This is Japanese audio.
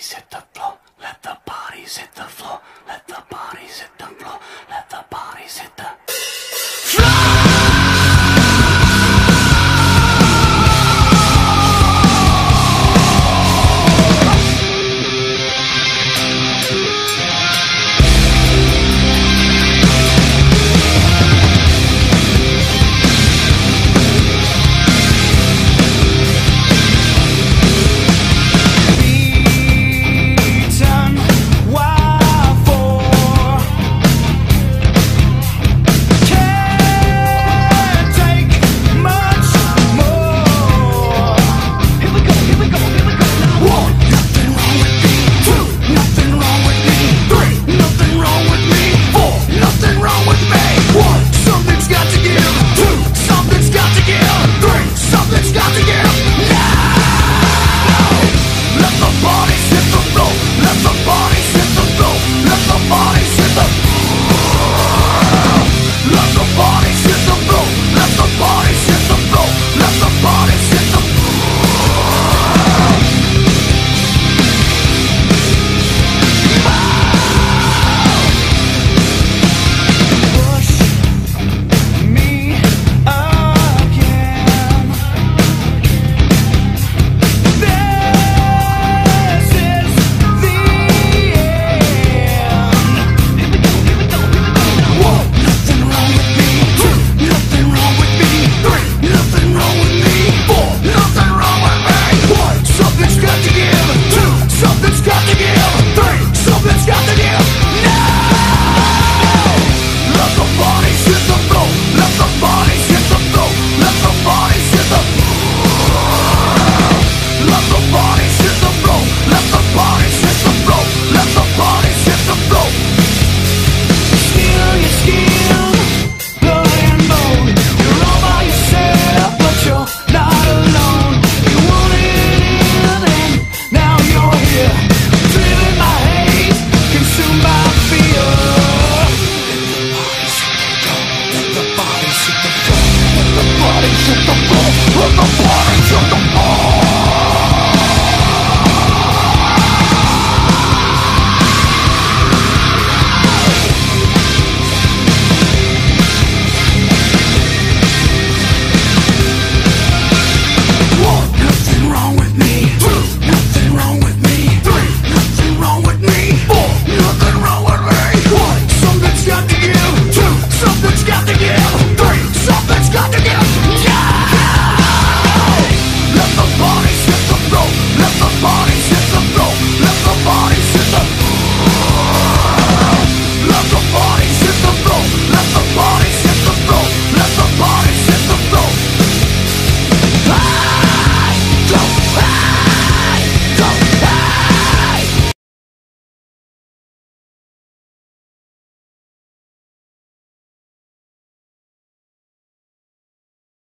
セット